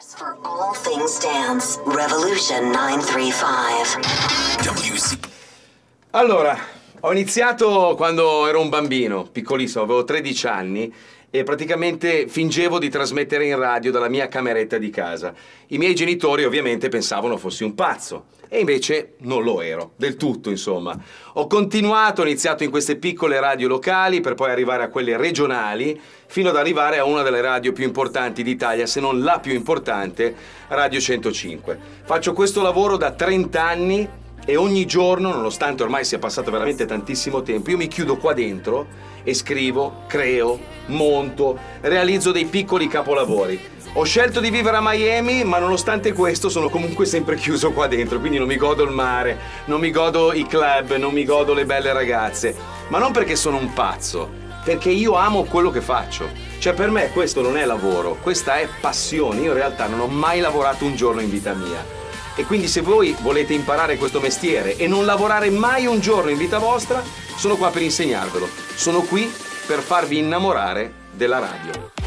For all things dance, Revolution 935. WC. Allora, ho iniziato quando ero un bambino, piccolissimo, avevo 13 anni e praticamente fingevo di trasmettere in radio dalla mia cameretta di casa. I miei genitori ovviamente pensavano fossi un pazzo e invece non lo ero, del tutto insomma. Ho continuato, ho iniziato in queste piccole radio locali per poi arrivare a quelle regionali fino ad arrivare a una delle radio più importanti d'Italia, se non la più importante, Radio 105. Faccio questo lavoro da 30 anni e ogni giorno, nonostante ormai sia passato veramente tantissimo tempo, io mi chiudo qua dentro e scrivo, creo, monto, realizzo dei piccoli capolavori. Ho scelto di vivere a Miami, ma nonostante questo sono comunque sempre chiuso qua dentro, quindi non mi godo il mare, non mi godo i club, non mi godo le belle ragazze, ma non perché sono un pazzo, perché io amo quello che faccio. Cioè per me questo non è lavoro, questa è passione. Io in realtà non ho mai lavorato un giorno in vita mia. E quindi se voi volete imparare questo mestiere e non lavorare mai un giorno in vita vostra, sono qua per insegnarvelo. Sono qui per farvi innamorare della radio.